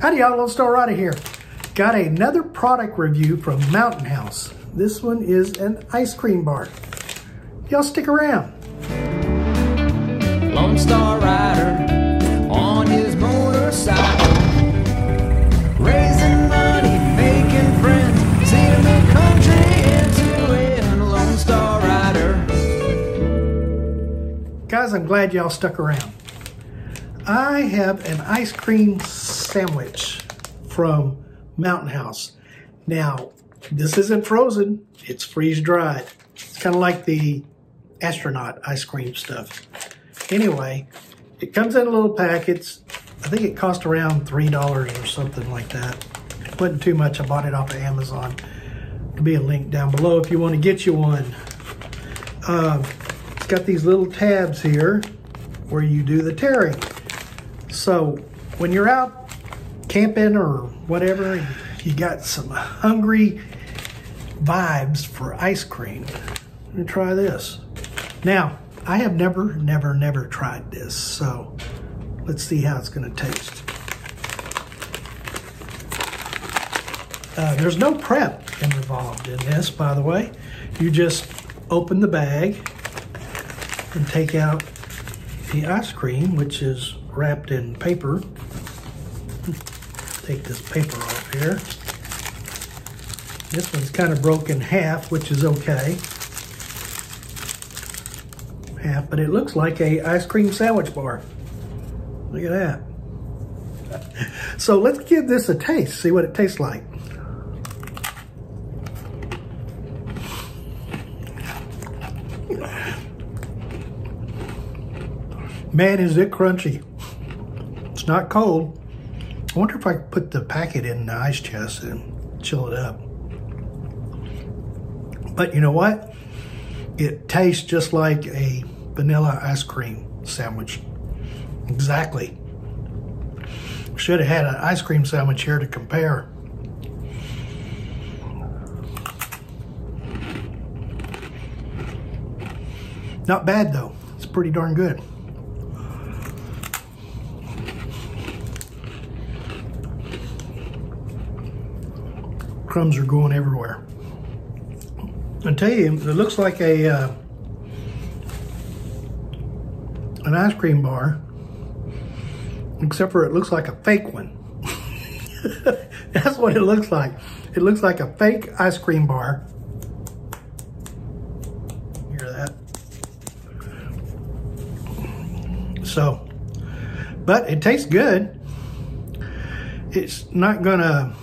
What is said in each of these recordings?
Howdy y'all, Lone Star Rider here. Got another product review from Mountain House. This one is an ice cream bar. Y'all stick around. Lone Star Rider on his motorcycle. Raising money, making friends, seeing the country into win. Lone Star Rider. Guys, I'm glad y'all stuck around. I have an ice cream sandwich from Mountain House. Now, this isn't frozen, it's freeze dried. It's kind of like the astronaut ice cream stuff. Anyway, it comes in little packets. I think it cost around $3 or something like that. It wasn't too much. I bought it off of Amazon. There'll be a link down below if you want to get you one. Uh, it's got these little tabs here where you do the tearing. So when you're out camping or whatever, you got some hungry vibes for ice cream. Let me try this. Now, I have never, never, never tried this, so let's see how it's gonna taste. Uh, there's no prep involved in this, by the way. You just open the bag and take out the ice cream, which is wrapped in paper. Take this paper off here. This one's kind of broken half, which is okay. Half, but it looks like a ice cream sandwich bar. Look at that. So let's give this a taste, see what it tastes like. Man, is it crunchy. Not cold. I wonder if I could put the packet in the ice chest and chill it up. But you know what? It tastes just like a vanilla ice cream sandwich. Exactly. Should have had an ice cream sandwich here to compare. Not bad though. It's pretty darn good. Crumbs are going everywhere. I tell you, it looks like a uh, an ice cream bar, except for it looks like a fake one. That's what it looks like. It looks like a fake ice cream bar. Hear that? So, but it tastes good. It's not gonna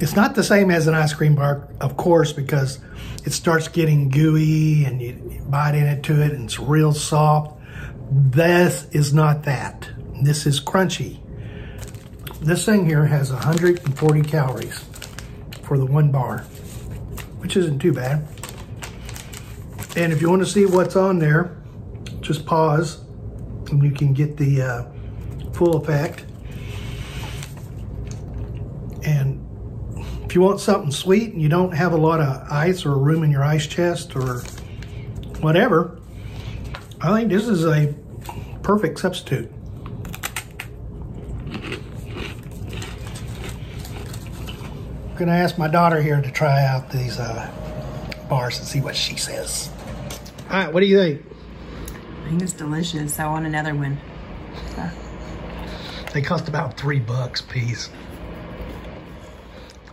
it's not the same as an ice cream bar, of course, because it starts getting gooey and you bite into it and it's real soft. This is not that. This is crunchy. This thing here has 140 calories for the one bar, which isn't too bad. And if you want to see what's on there, just pause and you can get the uh, full effect. And if you want something sweet and you don't have a lot of ice or room in your ice chest or whatever, I think this is a perfect substitute. I'm gonna ask my daughter here to try out these uh, bars and see what she says. All right, what do you think? I think it's delicious. I want another one. They cost about three bucks piece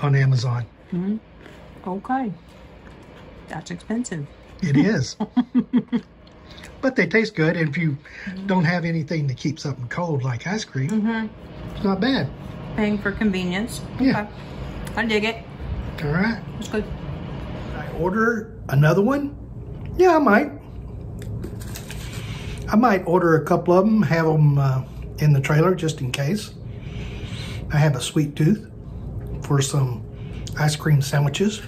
on Amazon. Hmm. Okay. That's expensive. It is. but they taste good. And if you don't have anything to keep something cold like ice cream, it's not bad. Paying for convenience. Yeah. Okay. I dig it. All right. It's good. I order another one? Yeah, I might. I might order a couple of them, have them uh, in the trailer just in case. I have a sweet tooth for some ice cream sandwiches.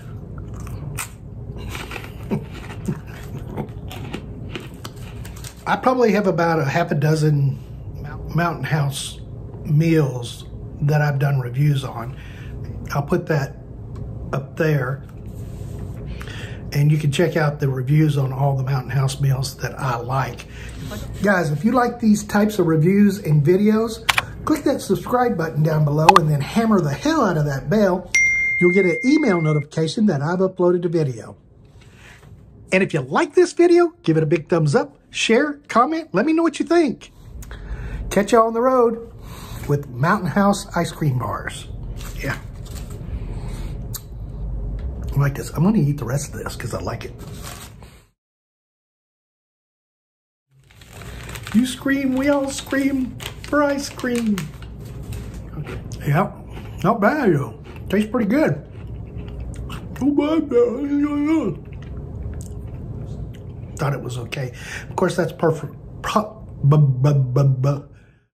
I probably have about a half a dozen Mountain House meals that I've done reviews on. I'll put that up there and you can check out the reviews on all the Mountain House meals that I like. Guys, if you like these types of reviews and videos, Click that subscribe button down below and then hammer the hell out of that bell. You'll get an email notification that I've uploaded a video. And if you like this video, give it a big thumbs up, share, comment, let me know what you think. Catch you on the road with Mountain House ice cream bars. Yeah. I like this. I'm going to eat the rest of this because I like it. You scream, we all scream for ice cream. Yeah, not bad though. Tastes pretty good. Too bad though. Thought it was okay. Of course, that's perfect.